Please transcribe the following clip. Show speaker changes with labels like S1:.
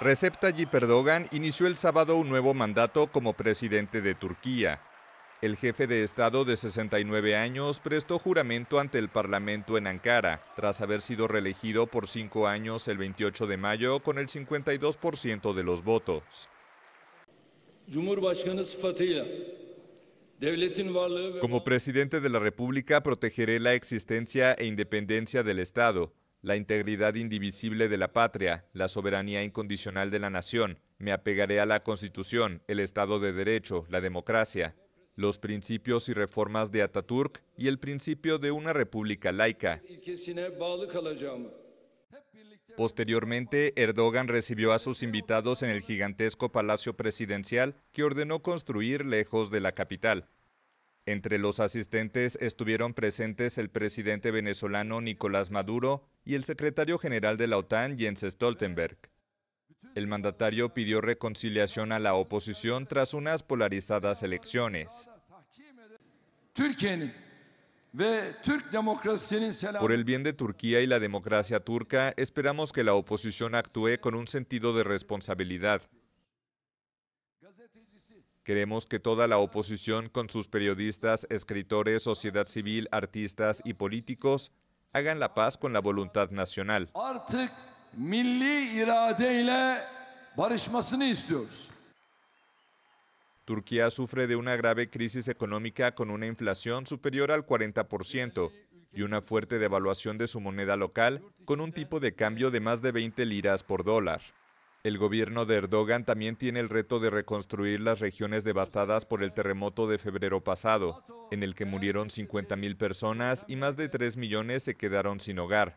S1: Recep Tayyip Erdogan inició el sábado un nuevo mandato como presidente de Turquía. El jefe de Estado de 69 años prestó juramento ante el Parlamento en Ankara, tras haber sido reelegido por cinco años el 28 de mayo con el 52% de los votos. Como presidente de la República protegeré la existencia e independencia del Estado, la integridad indivisible de la patria, la soberanía incondicional de la nación. Me apegaré a la Constitución, el Estado de Derecho, la democracia, los principios y reformas de Ataturk y el principio de una república laica. Posteriormente, Erdogan recibió a sus invitados en el gigantesco palacio presidencial que ordenó construir lejos de la capital. Entre los asistentes estuvieron presentes el presidente venezolano Nicolás Maduro y el secretario general de la OTAN Jens Stoltenberg. El mandatario pidió reconciliación a la oposición tras unas polarizadas elecciones. Por el bien de Turquía y la democracia turca, esperamos que la oposición actúe con un sentido de responsabilidad. Queremos que toda la oposición, con sus periodistas, escritores, sociedad civil, artistas y políticos, hagan la paz con la voluntad nacional. Turquía sufre de una grave crisis económica con una inflación superior al 40% y una fuerte devaluación de su moneda local con un tipo de cambio de más de 20 liras por dólar. El gobierno de Erdogan también tiene el reto de reconstruir las regiones devastadas por el terremoto de febrero pasado, en el que murieron 50.000 personas y más de 3 millones se quedaron sin hogar.